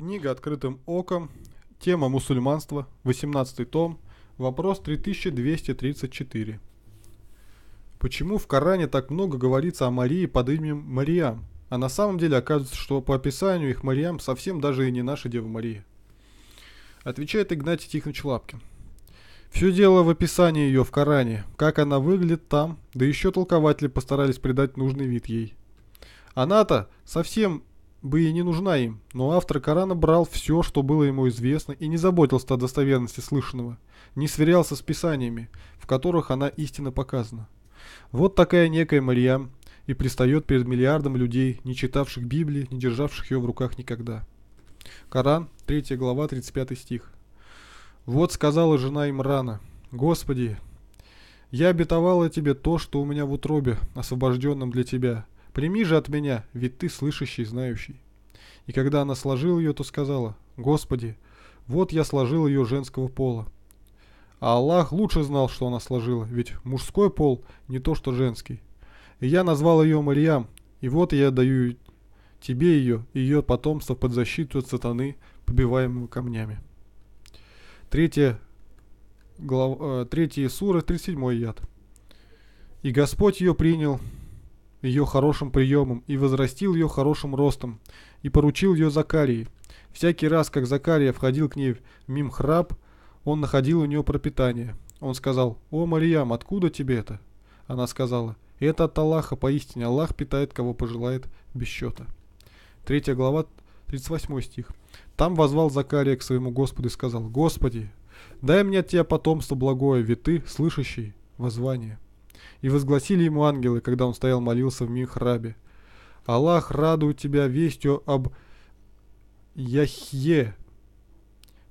Книга «Открытым оком». Тема мусульманства. 18 том. Вопрос 3234. Почему в Коране так много говорится о Марии под именем Мариам, а на самом деле оказывается, что по описанию их Мариам совсем даже и не наша Дева Мария? Отвечает Игнатий Тихонович Лапкин. Все дело в описании ее в Коране, как она выглядит там, да еще толкователи постарались придать нужный вид ей. Она-то совсем бы и не нужна им, но автор Корана брал все, что было ему известно, и не заботился о достоверности слышанного, не сверялся с писаниями, в которых она истинно показана. Вот такая некая Марьям и предстает перед миллиардом людей, не читавших Библии, не державших ее в руках никогда. Коран, 3 глава, 35 стих. Вот сказала жена Имрана, «Господи, я обетовала тебе то, что у меня в утробе, освобожденном для тебя. Прими же от меня, ведь ты слышащий, знающий». И когда она сложила ее, то сказала, «Господи, вот я сложил ее женского пола». А Аллах лучше знал, что она сложила, ведь мужской пол не то, что женский. И я назвал ее Марьям, и вот я даю тебе ее и ее потомство под защиту от сатаны, побиваемого камнями. Третья, глав, э, третья сура, 37 яд. И Господь ее принял, ее хорошим приемом, и возрастил ее хорошим ростом, и поручил ее Закарии. Всякий раз, как Закария входил к ней в мимхраб, он находил у нее пропитание. Он сказал, «О, Мариям, откуда тебе это?» Она сказала, «Это от Аллаха, поистине Аллах питает, кого пожелает, без счета». Третья глава, 38 стих. Там возвал Закария к своему Господу и сказал, «Господи, дай мне от Тебя потомство благое, ведь Ты, слышащий, воззвание». И возгласили ему ангелы, когда он стоял молился в Михрабе. Аллах радует тебя вестью об Яхье,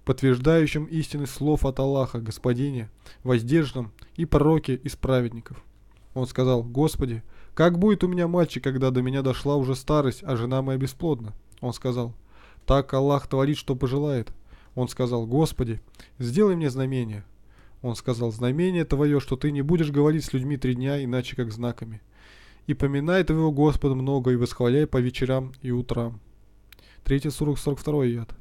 подтверждающим истинность слов от Аллаха, Господине, воздержанном и пророке из праведников. Он сказал, Господи, как будет у меня мальчик, когда до меня дошла уже старость, а жена моя бесплодна? Он сказал, так Аллах творит, что пожелает. Он сказал, Господи, сделай мне знамение. Он сказал, знамение твое, что ты не будешь говорить с людьми три дня, иначе как знаками. И поминай твоего Господа много, и восхваляй по вечерам и утрам. 3 сорок 42 яд.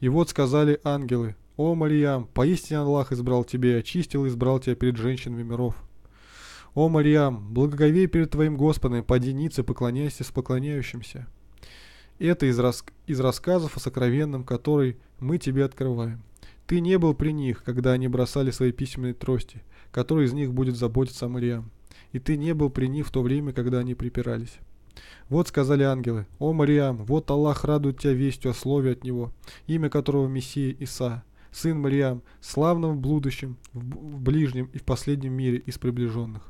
И вот сказали ангелы, «О, Мариям, поистине Аллах избрал тебя и очистил и избрал тебя перед женщинами миров». «О, Мариям, благоговей перед твоим Господом, поди ниц и поклоняйся с поклоняющимся». Это из, рас... из рассказов о сокровенном, который мы тебе открываем. Ты не был при них, когда они бросали свои письменные трости, который из них будет заботиться Мариам. И ты не был при них в то время, когда они припирались. Вот сказали ангелы, «О, Мариам, вот Аллах радует тебя вестью о слове от Него, имя которого Мессия Иса, сын Мариам, славного в будущем, в ближнем и в последнем мире из приближенных.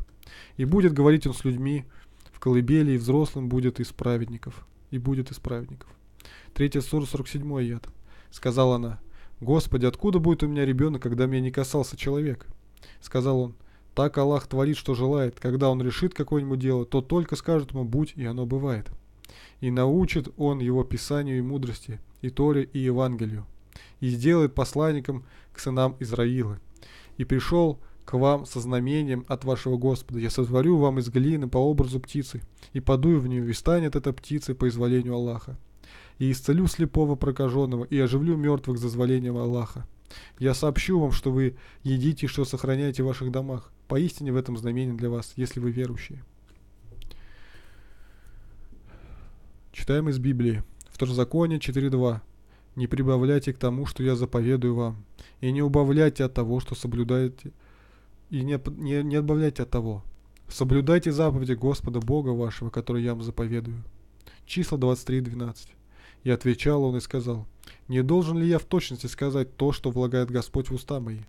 И будет говорить он с людьми, в колыбели и взрослым будет из праведников, и будет из праведников». Третья сура, 47 яд. Сказала она, «Господи, откуда будет у меня ребенок, когда меня не касался человек?» Сказал он, «Так Аллах творит, что желает. Когда Он решит какое-нибудь дело, то только скажет ему «будь», и оно бывает. И научит Он его писанию и мудрости, и Торе, и Евангелию, и сделает посланником к сынам Израила. И пришел к вам со знамением от вашего Господа. Я сотворю вам из глины по образу птицы, и подую в нее, и станет эта птица по изволению Аллаха и исцелю слепого прокаженного, и оживлю мертвых за зволением Аллаха. Я сообщу вам, что вы едите и что сохраняете в ваших домах. Поистине в этом знамение для вас, если вы верующие. Читаем из Библии. Второзаконие 4.2. Не прибавляйте к тому, что я заповедую вам, и не убавляйте от того, что соблюдаете, и не, не, не отбавляйте от того. Соблюдайте заповеди Господа Бога вашего, которые я вам заповедую. Числа 23.12. И отвечал он и сказал, «Не должен ли я в точности сказать то, что влагает Господь в уста мои?»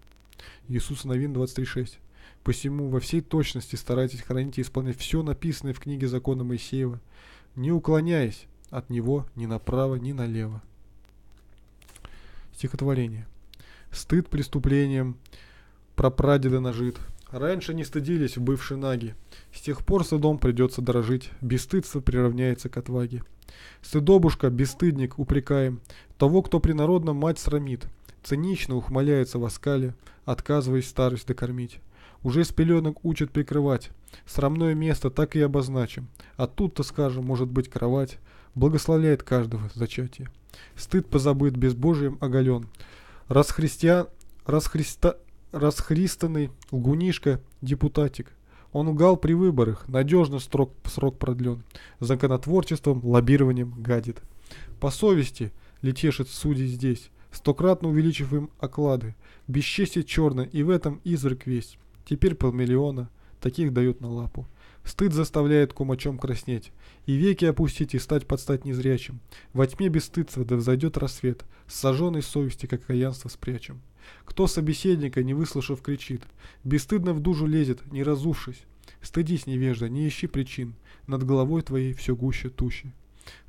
Иисус Новин 23.6. «Посему во всей точности старайтесь хранить и исполнять все написанное в книге закона Моисеева, не уклоняясь от него ни направо, ни налево». Стихотворение. «Стыд преступлением, прапрадеда нажит, Раньше не стыдились в бывшей наги. С тех пор стыдом придется дорожить. Бесстыдство приравняется к отваге. Стыдобушка, бесстыдник, упрекаем. Того, кто принародно мать срамит. Цинично ухмыляется в оскале, отказываясь старость докормить. Уже с пеленок учат прикрывать. Срамное место так и обозначим. А тут-то, скажем, может быть кровать. Благословляет каждого зачатие. Стыд позабыт, безбожием оголен. Расхристиан... Расхриста... Расхристанный лгунишка депутатик. Он лгал при выборах, надежно срок, срок продлен. Законотворчеством, лоббированием гадит. По совести летешит судей здесь, стократно увеличив им оклады. Бесчестие черно, и в этом изрык весь. Теперь полмиллиона, таких дают на лапу. Стыд заставляет кумачом краснеть, и веки опустить и стать под стать незрячим. Во тьме бесстыдства да взойдет рассвет, с сожженной совести, как каянство спрячем. Кто собеседника, не выслушав, кричит, бесстыдно в душу лезет, не разувшись. Стыдись, невежда, не ищи причин, над головой твоей все гуще тучи.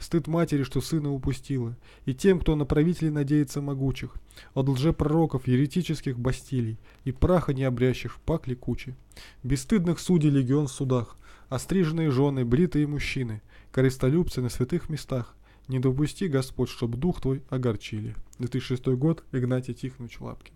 Стыд матери, что сына упустила, и тем, кто на правителей надеется могучих, от лжепророков еретических бастилий и праха не обрящих в пакли кучи. Бесстыдных судей легион в судах, остриженные жены, бритые мужчины, корыстолюбцы на святых местах. Не допусти, Господь, чтоб дух твой огорчили. 2006 год, Игнатий Тихонович Лапкин.